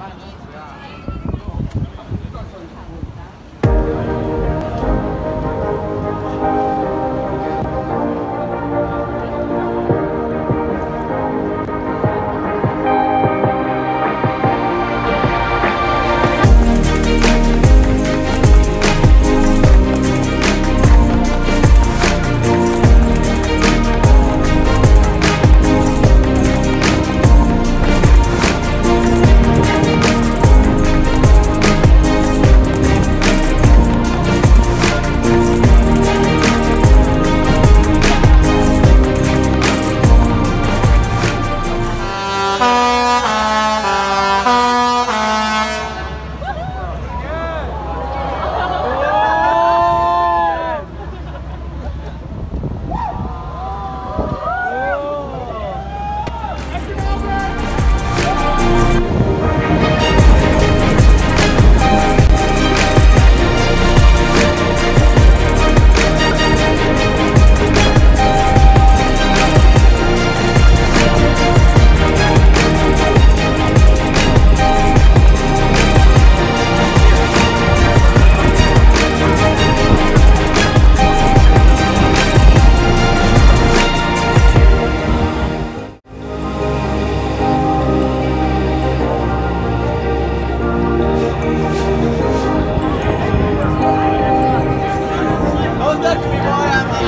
Bye.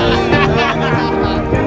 Yeah.